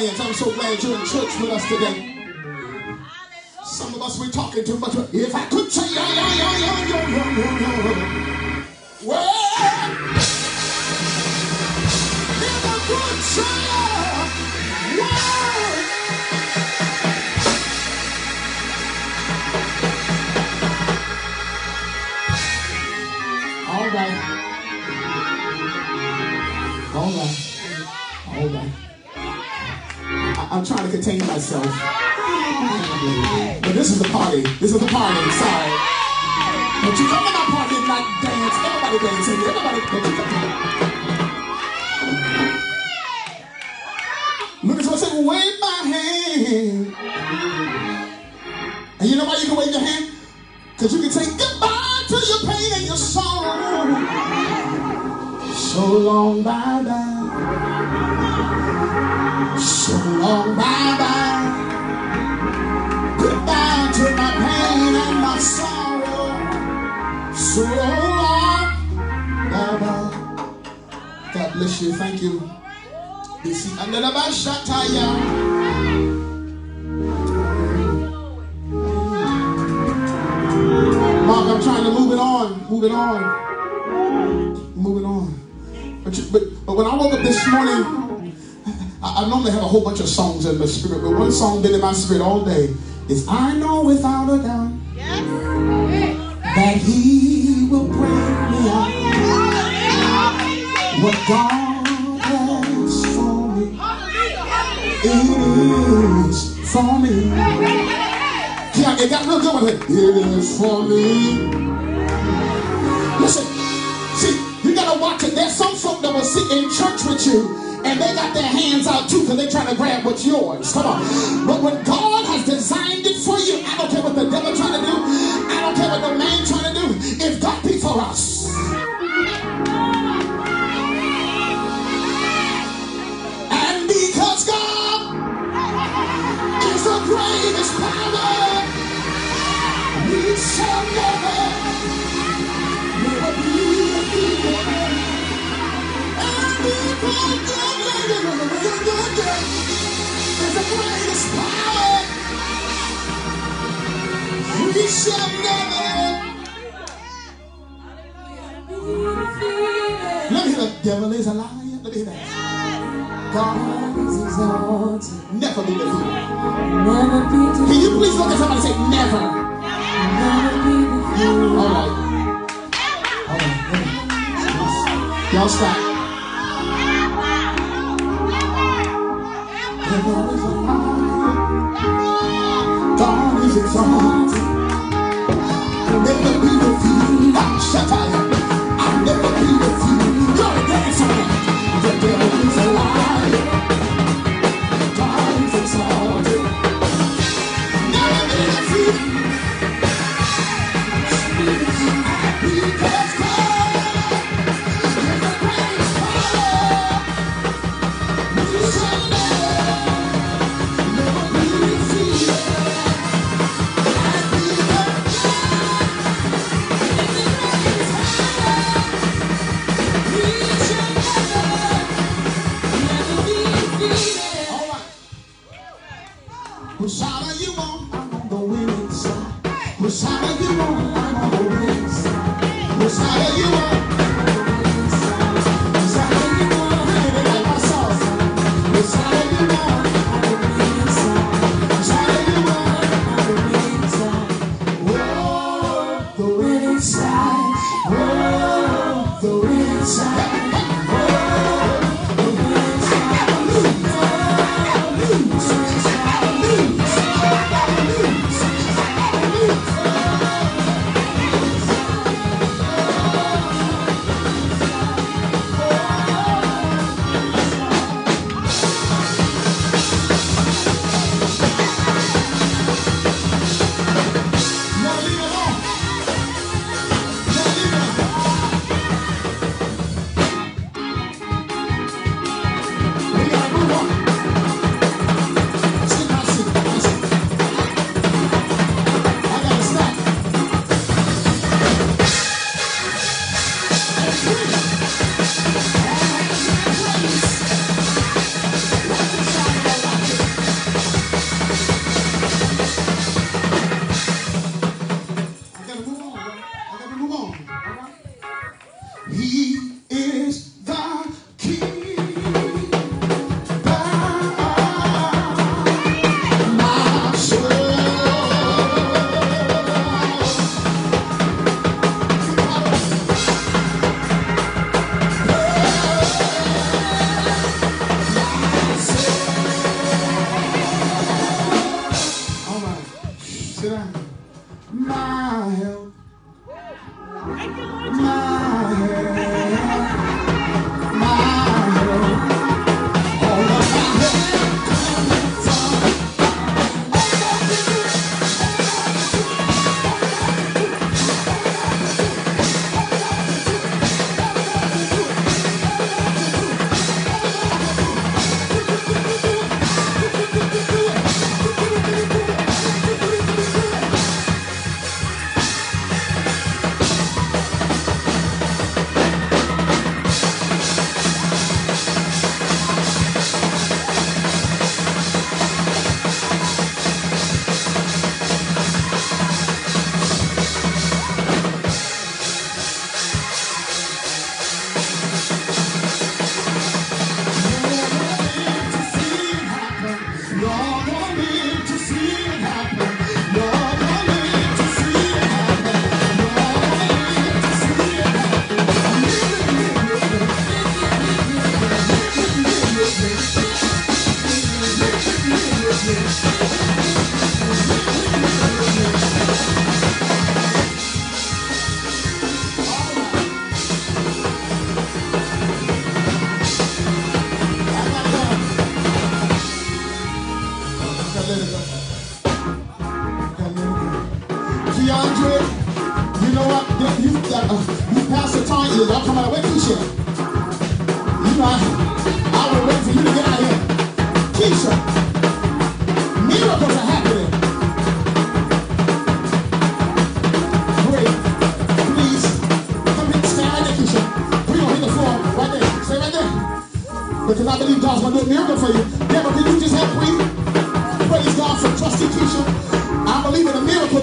Lions, I'm so glad you're in church with us today. Some of us we're talking too much. If I could say, yeah, yeah, yeah, yeah, yeah, yeah, yeah. well, if I could say, well. All right. All right. All right. I, I'm trying to contain myself. But this is the party. This is the party. Sorry. But you come to my party and like dance. Everybody. Everybody. But you come Look at someone say, wave my hand. And you know why you can wave your hand? Because you can say goodbye to your pain and your sorrow. So long, bye bye. So long, bye bye. Goodbye to my pain and my sorrow. So long, bye bye. God bless you. Thank you. Be seated. Under the Bashataya. Mark, I'm trying to move it on. Move it on. Move it on. But, you, but, but when I woke up this morning, I, I normally have a whole bunch of songs in my spirit, but one song been in my spirit all day is I know without a doubt that He will bring me out. Oh, what God has for me, it is for me. Yeah, it got real good with it. It is for me. Listen, see, you gotta watch it. There's some folk that will sit in church with you and they got their hands out too because they're trying to grab what's yours. Come on. But when God has designed it for you, I don't care what the devil trying to do. I don't care what no man trying to do. If God be for us. And because God is the greatest power, we shall never, never be is the greatest power, we shall never. Let me hear the devil is a liar. Let me hear that. God is exalted, never be defeated. never be Can you please look at somebody and say never? never be defeated. All right. All right. Y'all stop. Devil is a liar. God is exalted. Never be defeated. I'll never be defeated. Dance. The devil is a liar. God is exalted. Never be defeated.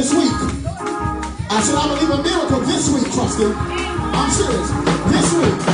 This week. I said I believe a miracle this week, trust trusting. I'm serious. This week.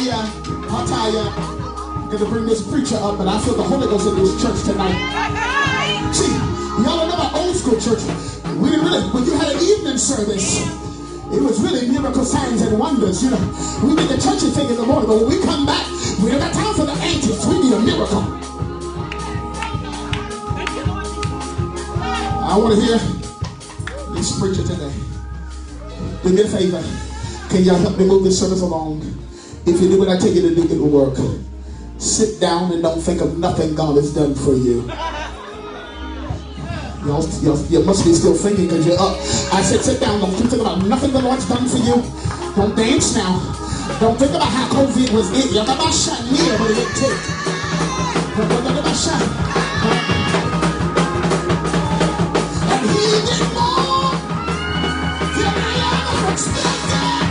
Hashaya, Hataya, gonna bring this preacher up, and I feel the Holy Ghost in this church tonight. See, y'all know about old school church. We didn't really, when you had an evening service, it was really miracle signs and wonders, you know. We did the churchy thing in the morning, but when we come back, we don't got time for the antics. We need a miracle. I want to hear this preacher today. Do me a favor. Can y'all help me move this service along? If you do what I tell you to do, it will work. Sit down and don't think of nothing God has done for you. Y'all, y'all, you must be still thinking because you're up. I said, sit down. Don't think about nothing the Lord's done for you. Don't dance now. Don't think about how COVID was it. Y'all about shot near what it take. Don't. And he did more than I ever expected.